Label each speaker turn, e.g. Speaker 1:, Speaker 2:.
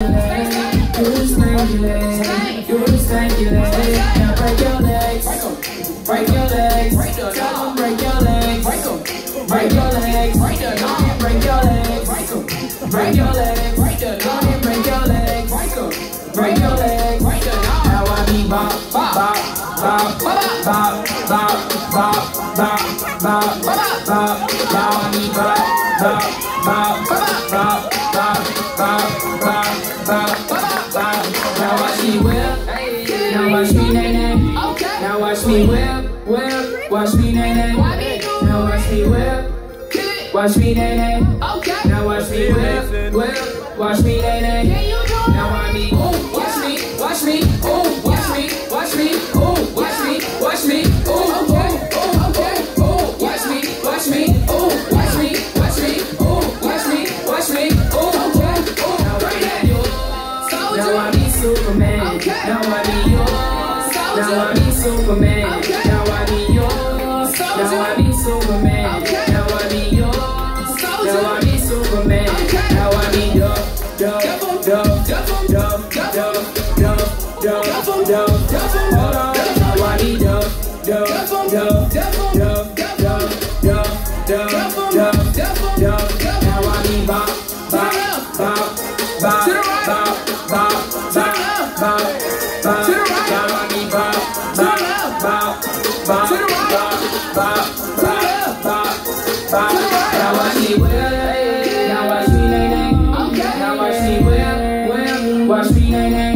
Speaker 1: Do the stanky leg. Do the stanky leg. Now break your legs. Break your legs. Tell 'em break your legs. Break your legs. Break your legs. Break your legs. Break your legs. Break your legs. Break your legs. Now I be bop, bop, bop, bop, bop, bop, bop, bop, bop, bop. Now I be bop, bop, bop, bop, bop, bop, bop, bop, watch me whip, whip. Watch me nae nae. Now watch me whip. Watch me nae nae. Now watch me whip, whip. Watch me nae nae. Now I be ooh, watch me, watch me, ooh, watch me, watch me, ooh, watch me, watch me, ooh, ooh, ooh, ooh, ooh, watch me, watch me, ooh, watch me, watch me, ooh, watch me, watch me, ooh, ooh, ooh. Now I be yours. Now I be Superman. Now I be yours. Now I be Superman. Now I be yours. Now I be Superman. Now I be yours. Now I be Superman. Now I be dub, dub, dub, dub, dub, dub, dub, dub, dub. Hold on. Now I be dub, dub, dub, dub, dub, dub, watch me nae nae.